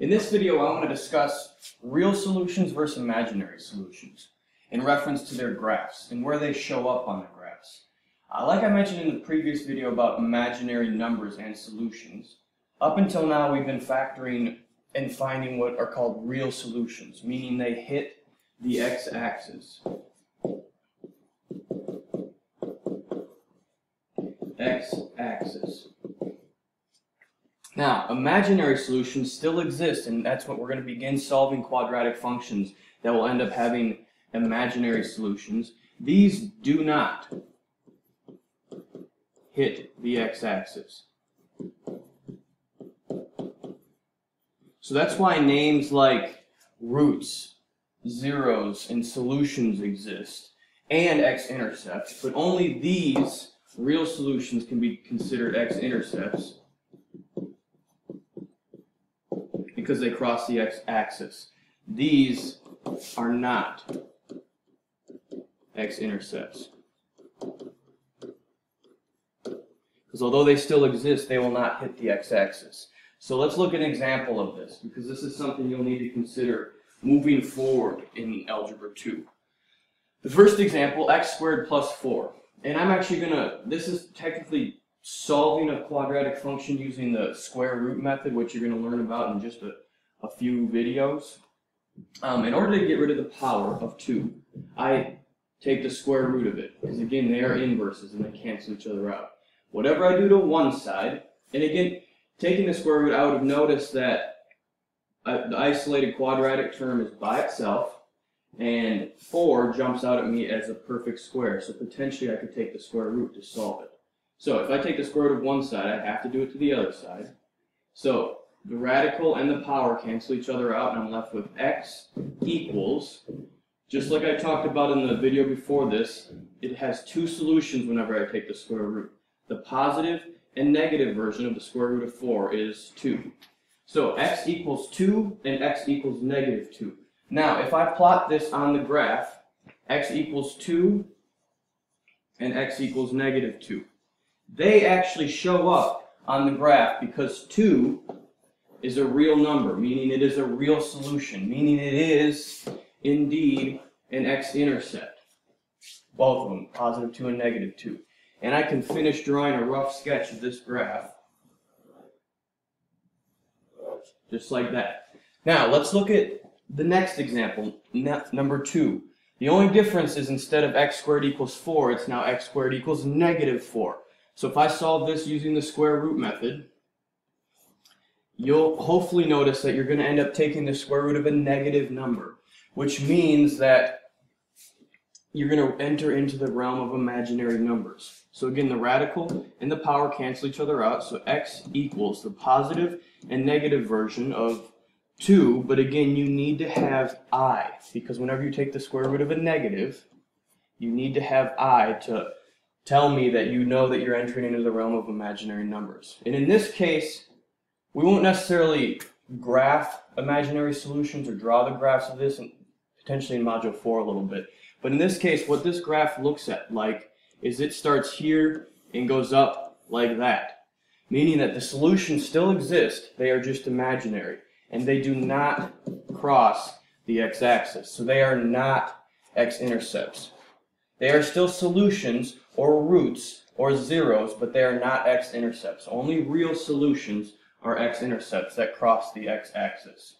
In this video, I want to discuss real solutions versus imaginary solutions in reference to their graphs and where they show up on the graphs. Uh, like I mentioned in the previous video about imaginary numbers and solutions, up until now we've been factoring and finding what are called real solutions, meaning they hit the x-axis. x-axis. Now, imaginary solutions still exist, and that's what we're going to begin solving quadratic functions that will end up having imaginary solutions. These do not hit the x-axis. So that's why names like roots, zeros, and solutions exist, and x-intercepts, but only these real solutions can be considered x-intercepts because they cross the x-axis. These are not x-intercepts. Because although they still exist, they will not hit the x-axis. So let's look at an example of this, because this is something you'll need to consider moving forward in Algebra 2. The first example, x squared plus 4. And I'm actually going to, this is technically solving a quadratic function using the square root method, which you're going to learn about in just a, a few videos. Um, in order to get rid of the power of 2, I take the square root of it, because again, they are inverses and they cancel each other out. Whatever I do to one side, and again, taking the square root, I would have noticed that uh, the isolated quadratic term is by itself, and 4 jumps out at me as a perfect square, so potentially I could take the square root to solve it. So if I take the square root of one side, I have to do it to the other side. So the radical and the power cancel each other out, and I'm left with x equals, just like I talked about in the video before this, it has two solutions whenever I take the square root. The positive and negative version of the square root of 4 is 2. So x equals 2 and x equals negative 2. Now, if I plot this on the graph, x equals 2 and x equals negative 2. They actually show up on the graph because 2 is a real number, meaning it is a real solution, meaning it is indeed an x-intercept. Both of them, positive 2 and negative 2. And I can finish drawing a rough sketch of this graph. Just like that. Now, let's look at the next example, number 2. The only difference is instead of x squared equals 4, it's now x squared equals negative 4. So if I solve this using the square root method, you'll hopefully notice that you're going to end up taking the square root of a negative number, which means that you're going to enter into the realm of imaginary numbers. So again, the radical and the power cancel each other out, so x equals the positive and negative version of 2, but again, you need to have i, because whenever you take the square root of a negative, you need to have i to tell me that you know that you're entering into the realm of imaginary numbers. And in this case, we won't necessarily graph imaginary solutions or draw the graphs of this, and potentially in Module 4 a little bit. But in this case, what this graph looks at like is it starts here and goes up like that, meaning that the solutions still exist, they are just imaginary, and they do not cross the x-axis. So they are not x-intercepts. They are still solutions or roots or zeros, but they are not x-intercepts. Only real solutions are x-intercepts that cross the x-axis.